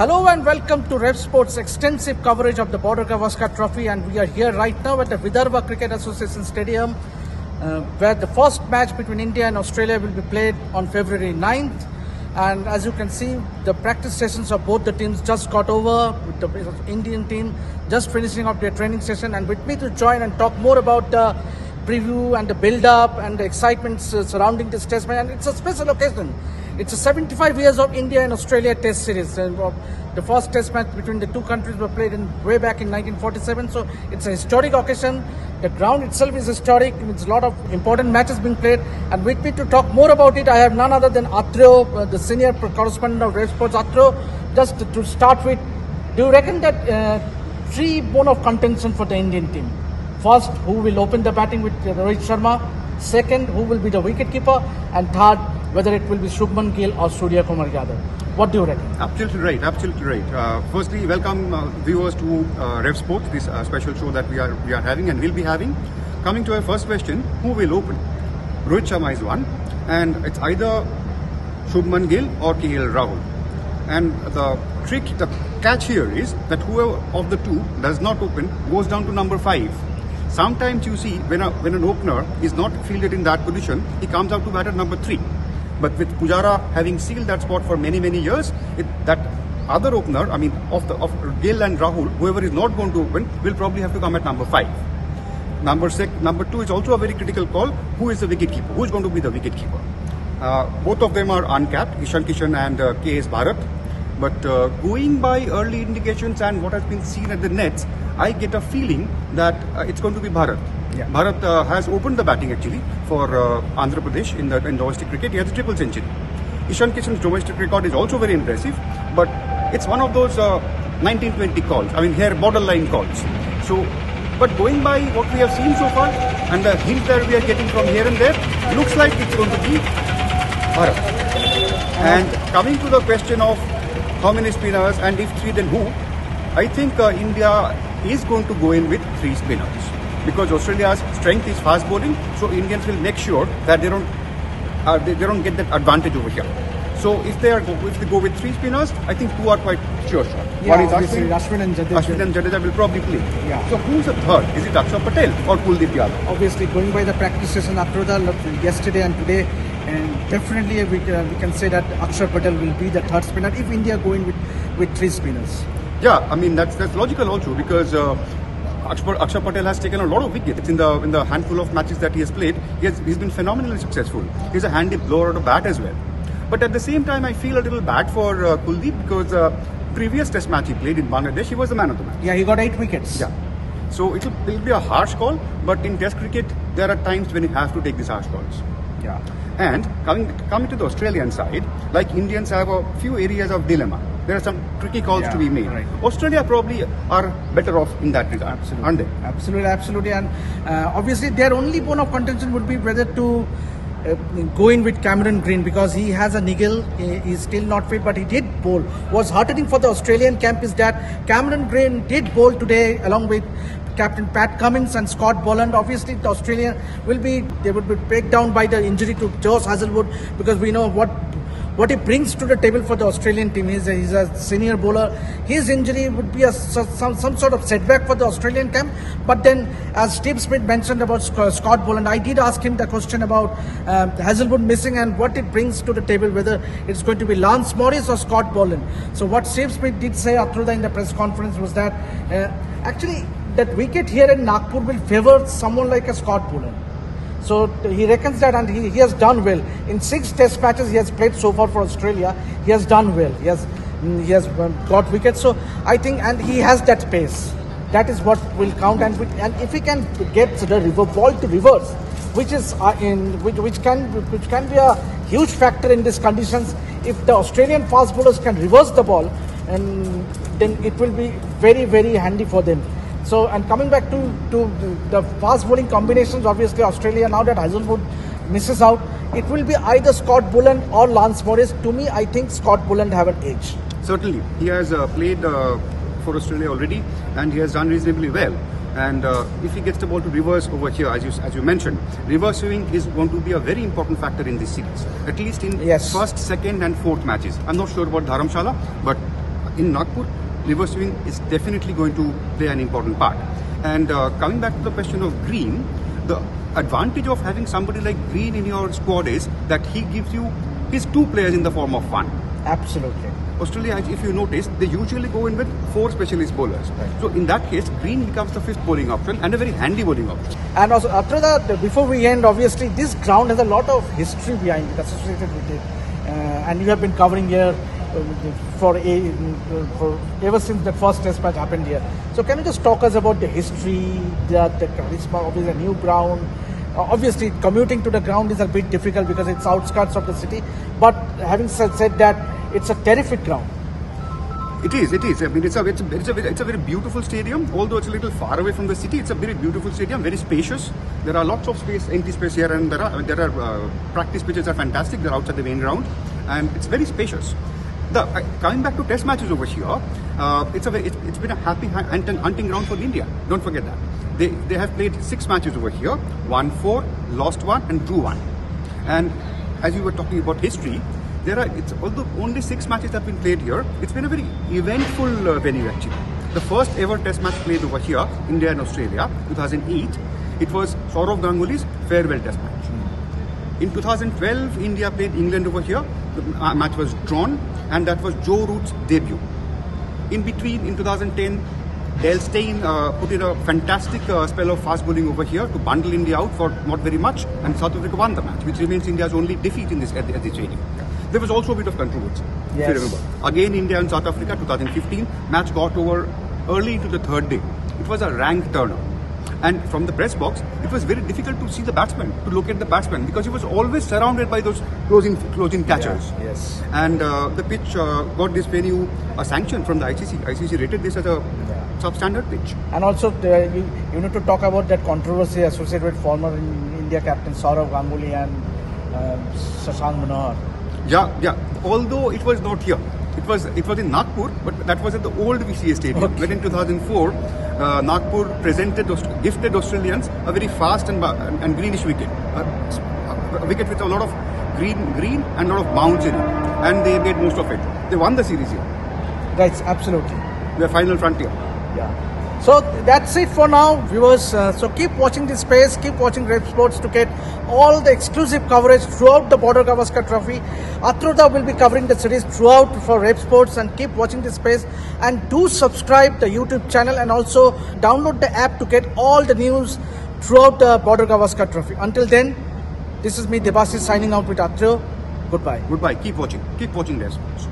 Hello and welcome to RevSportz' extensive coverage of the Border Gavaskar Trophy, and we are here right now at the Vidarbha Cricket Association Stadium, uh, where the first match between India and Australia will be played on February 9th. And as you can see, the practice sessions of both the teams just got over. With the Indian team just finishing up their training session, and with me to join and talk more about the preview and the build-up and the excitement surrounding this test match. And it's a special occasion. It's a 75 years of India and Australia Test series. Uh, the first Test match between the two countries were played in way back in 1947. So it's a historic occasion. The ground itself is historic. It's a lot of important matches being played. And with me to talk more about it, I have none other than Atreyo, uh, the senior correspondent of Rev Sports. Atreyo, just to start with, do you reckon that uh, three bone of contention for the Indian team? First, who will open the batting with Rohit Sharma? Second, who will be the wicketkeeper? And third, whether it will be Shubman Gill or Suryakumar Yadav. What do you reckon? Absolutely right. Absolutely right. Uh, firstly, welcome uh, viewers to uh, RevSportz, this uh, special show that we are we are having and will be having. Coming to our first question, who will open? Rohit Sharma is one, and it's either Shubman Gill or KL Rahul. And the trick, the catch here is that whoever of the two does not open goes down to number five. Sometimes you see when a, when an opener is not fielded in that position, he comes out to bat at number three. But with Pujara having sealed that spot for many, many years, it, that other opener, I mean, of the of and Rahul, whoever is not going to open, will probably have to come at number five. Number six, number two is also a very critical call. Who is the wicket keeper? Who is going to be the wicket keeper? Uh, both of them are uncapped, Ishan Kishan and uh, KS Bharat. But uh, going by early indications and what has been seen at the nets, I get a feeling that uh, it's going to be Bharat. Yeah. Bharat uh, has opened the batting actually for uh, Andhra Pradesh in the in domestic cricket. He has a triple century. Ishan Kishan's domestic record is also very impressive, but it's one of those 1920 calls. I mean, here borderline calls. So, but going by what we have seen so far and the hints that we are getting from here and there, looks like it's going to be Bharat. And coming to the question of how many spinners and if three, then who? I think uh, India is going to go in with three spinners because Australia's strength is fast bowling. So Indians will make sure that they don't uh, they, they, don't get that advantage over here. So if they are if they go with three spinners, I think two are quite sure. Yeah, One is Ashwin, Ashwin and Jadeja. Ashwin and Jadeja will probably play. Yeah. So who's the third? Is it Akshar Patel or Kuldeep Yadav? Obviously, going by the practice session after the yesterday and today, and definitely we, uh, we can say that Akshar Patel will be the third spinner if India going with with three spinners. Yeah, I mean that's that's logical also because. Uh, Akshar, Akshar Patel has taken a lot of wickets in the in the handful of matches that he has played. He has, he's been phenomenally successful. He's a handy blower of the bat as well. But at the same time, I feel a little bad for uh, Kuldeep because uh, previous Test match he played in Bangladesh, he was the man of the match. Yeah, he got eight wickets. Yeah. So it'll, it'll be a harsh call, but in Test cricket, there are times when you have to take these harsh calls. Yeah. And coming coming to the Australian side, like Indians have a few areas of dilemma. There are some tricky calls yeah, to be made. Right. Australia probably are better off in that regard, absolutely. aren't they? Absolutely, absolutely. And uh, obviously, their only bone of contention would be whether to uh, go in with Cameron Green because he has a niggle. He, he's still not fit, but he did bowl. What's heartening for the Australian camp is that Cameron Green did bowl today along with Captain Pat Cummins and Scott Boland. Obviously, the Australian will be they would be break down by the injury to Josh Hazlewood because we know what what he brings to the table for the Australian team. A, he's a senior bowler. His injury would be a, some, some sort of setback for the Australian camp. But then, as Steve Smith mentioned about Scott Boland, I did ask him the question about um, Hazlewood missing and what it brings to the table, whether it's going to be Lance Morris or Scott Boland. So what Steve Smith did say after in the press conference was that uh, actually that wicket here in Nagpur will favour someone like a Scott Boland. So he reckons that and he, he has done well. In six test matches he has played so far for Australia, he has done well. He has he has got wickets. So I think and he has that pace. That is what will count and and if he can get the river ball to reverse, which is uh, in which, which can which can be a huge factor in these conditions. If the Australian fast bowlers can reverse the ball, and then it will be very very handy for them. So, and coming back to, to the fast bowling combinations, obviously Australia, now that Hazlewood misses out, it will be either Scott Boland or Lance Morris. To me, I think Scott Boland have an edge. Certainly. He has uh, played uh, for Australia already and he has done reasonably well. And uh, if he gets the ball to reverse over here, as you, as you mentioned, reverse swing is going to be a very important factor in this series. At least in yes. first, second and fourth matches. I'm not sure about Dharamshala, but in Nagpur, liver swimming is definitely going to play an important part. And uh, coming back to the question of Green, the advantage of having somebody like Green in your squad is that he gives you his two players in the form of one. Absolutely. Australia, if you notice, they usually go in with four specialist bowlers. Right. So in that case, Green becomes the fifth bowling option and a very handy bowling option. And also, after that, before we end, obviously, this ground has a lot of history behind it, associated with it. Uh, and you have been covering here for, a, for ever since the first test match happened here. So, can you just talk us about the history, the, the charisma of this new ground? Uh, obviously, commuting to the ground is a bit difficult because it's outskirts of the city. But having said, said that, it's a terrific ground. It is, it is. I mean, it's a, it's a, it's a, very- it's a very beautiful stadium. Although it's a little far away from the city, it's a very beautiful stadium, very spacious. There are lots of space, empty space here, and there are there are uh, practice pitches are fantastic. They're outside the main ground, and it's very spacious. The uh, coming back to test matches over here, uh, it's a it's, it's been a happy hu- hunting, hunting ground for India. Don't forget that. They they have played six matches over here, won four, lost one, and drew one. And as you were talking about history, there are it's although only six matches have been played here, it's been a very eventful uh, venue actually. The first ever Test match played over here, India and Australia, 2008. It was Sourav Ganguly's farewell Test match. In 2012, India played England over here. The match was drawn, and that was Joe Root's debut. In between, in 2010, Dale Steyn uh, put in a fantastic uh, spell of fast bowling over here to bundle India out for not very much, and South Africa won the match, which remains India's only defeat in this at the, at the. There was also a bit of controversy, if Yes. you remember. Again, India and South Africa, 2015, match got over early into the third day. It was a rank turner. And from the press box, it was very difficult to see the batsman, to locate the batsman, because he was always surrounded by those closing closing catchers. Yeah, yes. And uh, the pitch uh, got this venue a sanction from the ICC. ICC rated this as a substandard pitch. And also, uh, you, you need to talk about that controversy associated with former in- India captain Sourav Ganguly and Shashank Manohar. Yeah, yeah. Although it was not here, it was it was in Nagpur, but that was at the old VCA stadium. Okay. When in 2004, uh, Nagpur presented gifted Australians a very fast and, and, greenish wicket, a, a wicket with a lot of green green and a lot of bounce in it, and they made most of it. They won the series here. That's absolutely. The final frontier. Yeah. So that's it for now, viewers. Uh, so keep watching this space, keep watching RevSportz to get all the exclusive coverage throughout the Border Gavaskar Trophy. Atroda will be covering the series throughout for RevSportz and keep watching this space. And do subscribe the YouTube channel and also download the app to get all the news throughout the Border Gavaskar Trophy. Until then, this is me, Debasis, signing out with Atreyo. Goodbye. Goodbye. Keep watching. Keep watching their sports.